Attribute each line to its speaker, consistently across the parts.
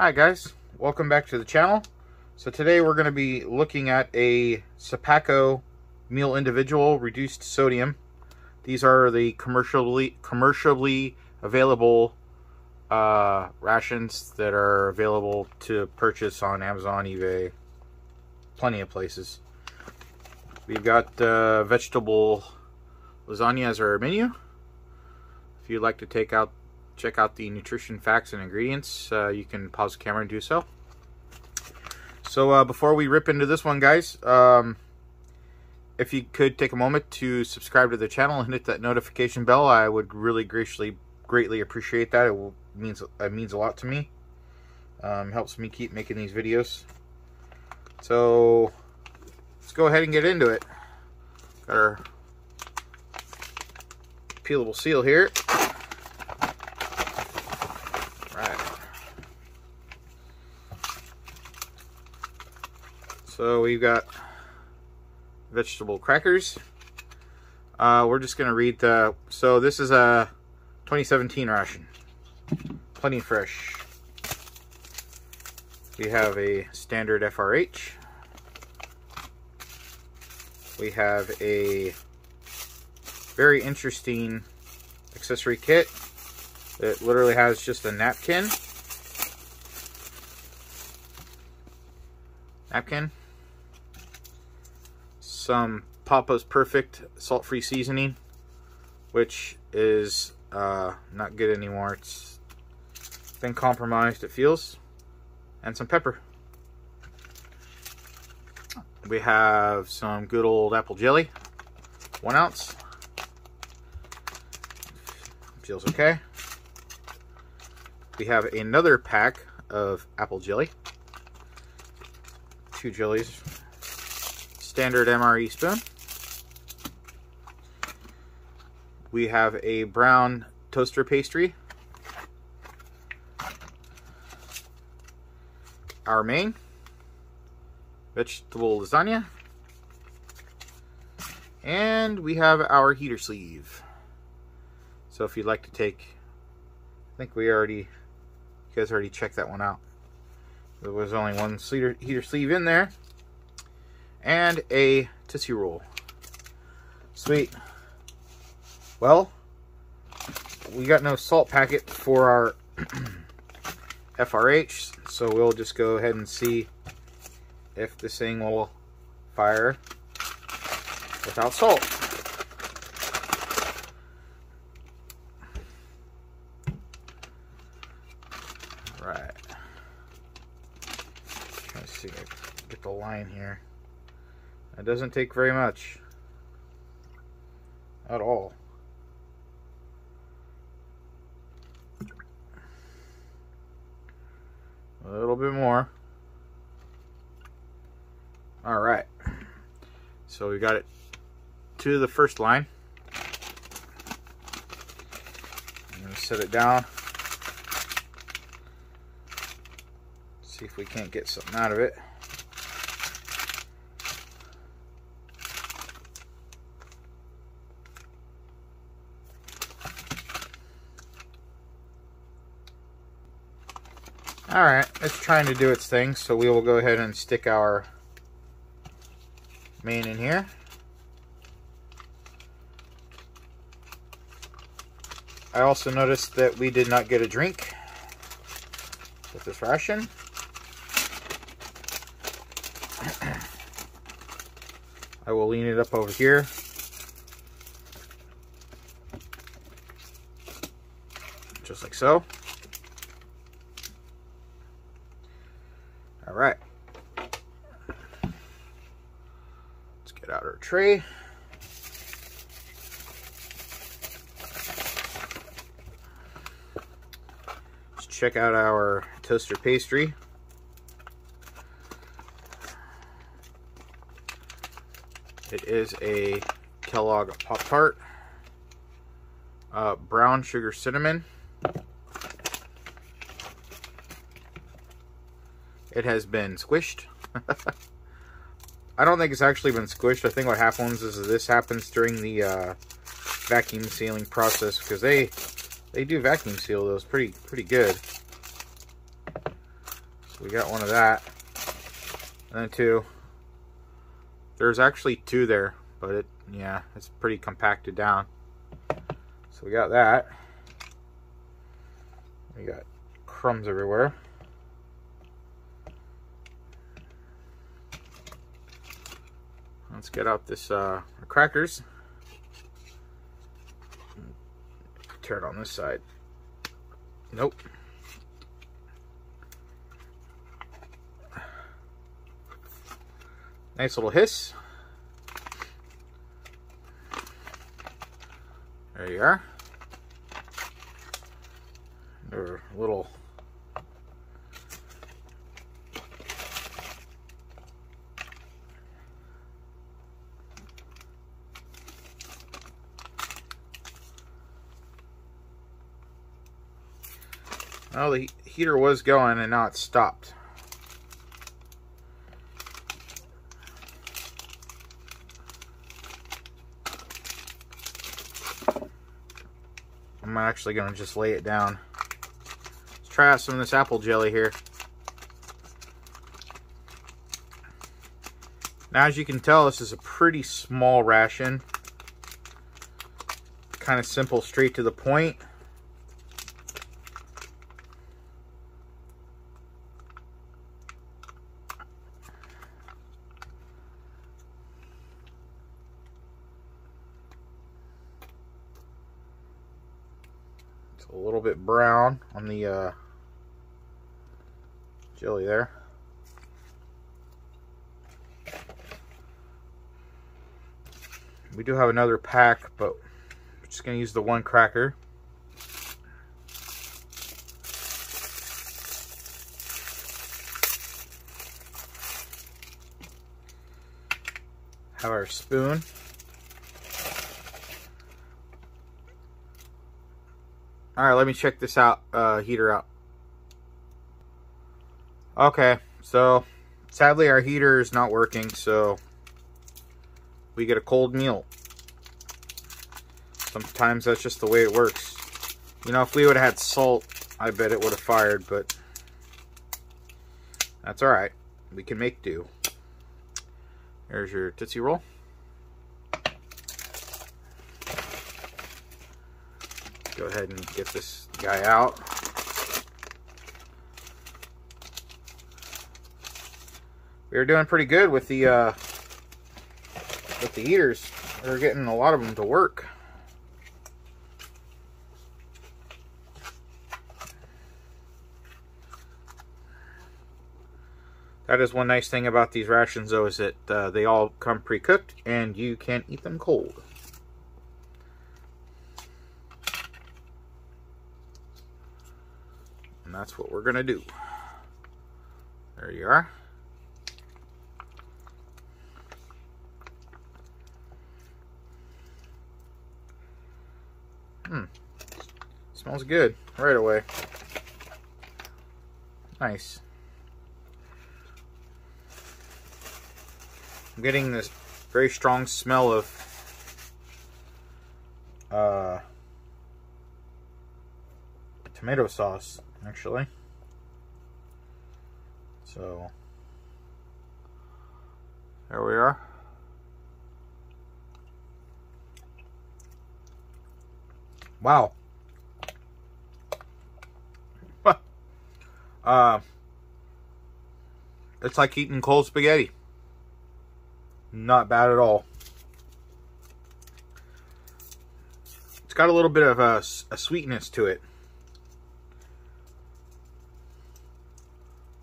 Speaker 1: Hi guys, welcome back to the channel. So today we're going to be looking at a Sopakco meal individual reduced sodium. These are the commercially commercially available uh, rations that are available to purchase on Amazon, eBay, plenty of places. We've got uh, vegetable lasagna as our menu. If you'd like to take out check out the nutrition facts and ingredients, uh, you can pause the camera and do so. So uh, before we rip into this one, guys, um, if you could take a moment to subscribe to the channel and hit that notification bell, I would really graciously, greatly appreciate that. It will, means it means a lot to me. Um, helps me keep making these videos. So let's go ahead and get into it. Got our peelable seal here. So we've got vegetable crackers. Uh, we're just going to read the... So this is a 2017 ration. Plenty fresh. We have a standard FRH. We have a very interesting accessory kit. It literally has just a napkin. Napkin some Papa's Perfect salt-free seasoning, which is uh, not good anymore. It's been compromised, it feels. And some pepper. We have some good old apple jelly, one ounce. Feels okay. We have another pack of apple jelly. Two jellies standard MRE spoon. We have a brown toaster pastry. Our main vegetable lasagna. And we have our heater sleeve. So if you'd like to take, I think we already, you guys already checked that one out. There was only one heater sleeve in there and a Tootsie Roll. Sweet. Well, we got no salt packet for our FRH, so we'll just go ahead and see if this thing will fire without salt. Right. Trying to see, get the line here. It doesn't take very much. At all. A little bit more. Alright. So we got it to the first line. I'm to set it down. See if we can't get something out of it. Alright, it's trying to do its thing, so we will go ahead and stick our main in here. I also noticed that we did not get a drink with this ration. I will lean it up over here. Just like so. All right. Let's get out our tray. Let's check out our toaster pastry. It is a Kellogg Pop Tart. Uh, brown sugar cinnamon. it has been squished. I don't think it's actually been squished. I think what happens is this happens during the uh, vacuum sealing process because they they do vacuum seal those pretty pretty good. So we got one of that. And then two. There's actually two there, but it, yeah, it's pretty compacted down. So we got that. We got crumbs everywhere. Let's get out this uh, crackers. Tear it on this side. Nope. Nice little hiss. There you are. They're little Well, the heater was going and now it's stopped. I'm actually going to just lay it down. Let's try out some of this apple jelly here. Now, as you can tell, this is a pretty small ration. Kind of simple, straight to the point. A little bit brown on the uh, jelly there. We do have another pack, but we're just going to use the one cracker. Have our spoon. All right, let me check this out, uh, heater out. Okay, so sadly our heater is not working, so we get a cold meal. Sometimes that's just the way it works. You know, if we would have had salt, I bet it would have fired, but that's all right. We can make do. There's your Tootsie Roll. Go ahead and get this guy out. We were doing pretty good with the uh, with the eaters. We are getting a lot of them to work. That is one nice thing about these rations, though, is that uh, they all come pre-cooked and you can eat them cold. That's what we're going to do. There you are. Hmm. Smells good right away. Nice. I'm getting this very strong smell of uh, tomato sauce actually. So, there we are. Wow. uh, it's like eating cold spaghetti. Not bad at all. It's got a little bit of a, a sweetness to it.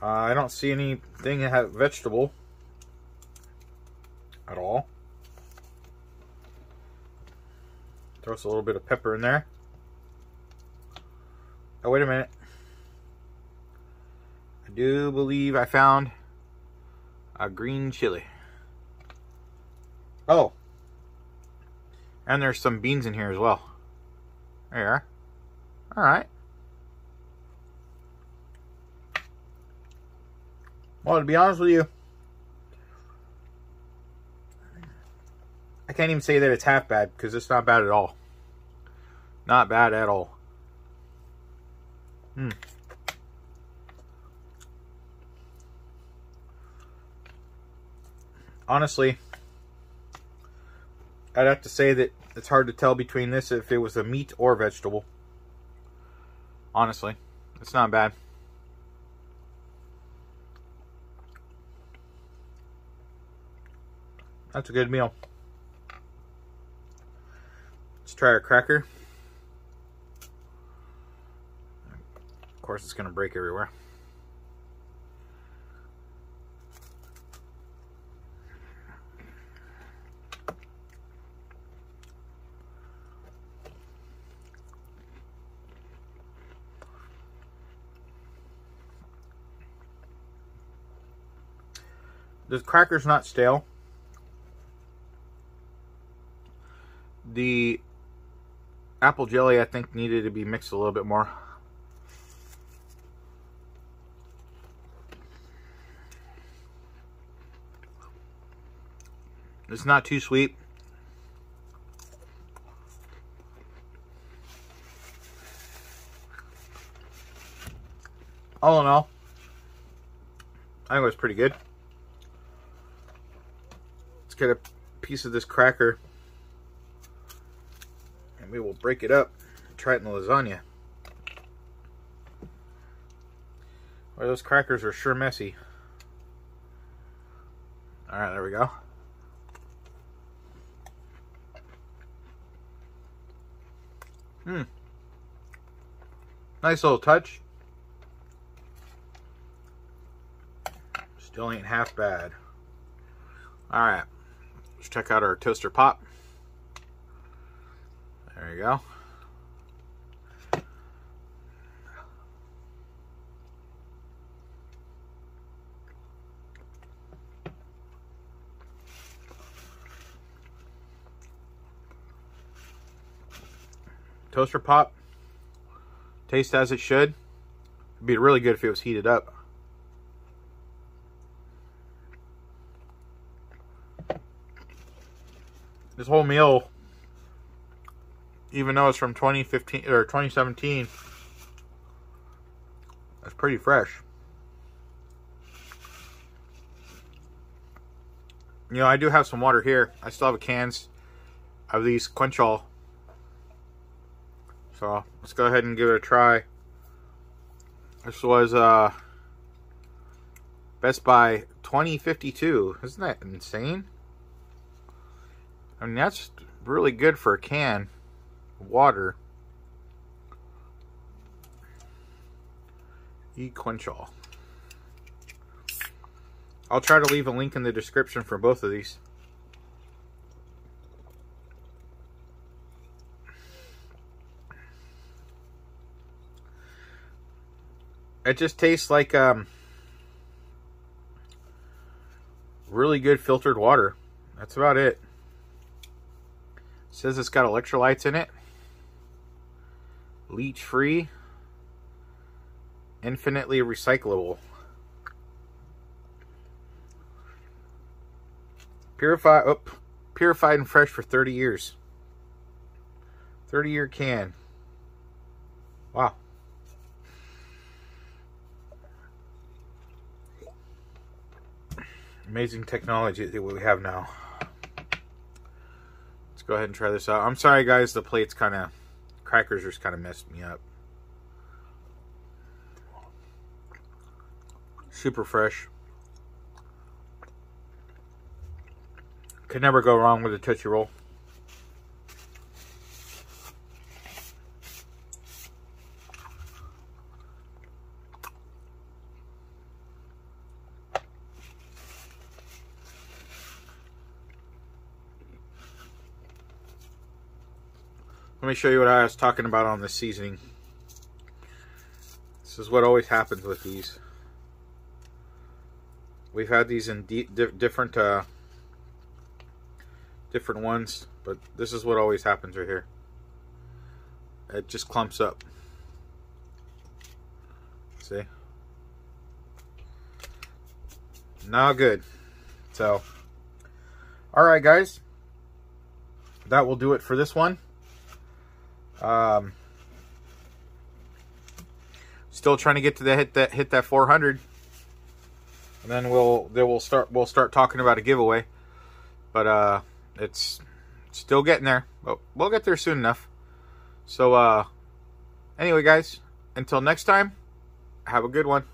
Speaker 1: Uh, I don't see anything that has vegetable at all. Throw us a little bit of pepper in there. Oh, wait a minute. I do believe I found a green chili. Oh. And there's some beans in here as well. There. Alright. Well, to be honest with you, I can't even say that it's half bad because it's not bad at all. Not bad at all. Hmm. Honestly, I'd have to say that it's hard to tell between this if it was a meat or vegetable. Honestly, it's not bad. That's a good meal. Let's try our cracker. Of course, it's going to break everywhere. The cracker's not stale. The apple jelly, I think, needed to be mixed a little bit more. It's not too sweet. All in all, I think it was pretty good Let's get a piece of this cracker and we will break it up try it in the lasagna. Well, those crackers are sure messy. All right, there we go. Hmm. Nice little touch. Still ain't half bad. All right. Let's check out our toaster pop. There you go. Toaster pop. Taste as it should. It'd be really good if it was heated up. this whole meal, even though it's from 2015 or 2017, it's pretty fresh. You know, I do have some water here. I still have cans of these Quench-All. So let's go ahead and give it a try. This was uh, Best By 2052. Isn't that insane? I mean, that's really good for a can water. E-Quench-All. I'll try to leave a link in the description for both of these. It just tastes like um, really good filtered water. That's about it. Says it's got electrolytes in it. Leach free. Infinitely recyclable. Purified, oh, purified and fresh for 30 years. 30 year can. Wow. Amazing technology that we have now Let's go ahead and try this out. I'm sorry, guys. The plate's kind of... Crackers just kind of messed me up. Super fresh. Could never go wrong with a Tootsie Roll. Let me show you what I was talking about on the seasoning. This is what always happens with these. We've had these in di different uh, different ones, but this is what always happens right here. It just clumps up. See? Not good. So, alright guys. That will do it for this one. Um, still trying to get to the hit that hit that 400, and then we'll then we'll start we'll start talking about a giveaway. but uh, it's still getting there. But we'll get there soon enough. So uh, anyway, guys, until next time, have a good one.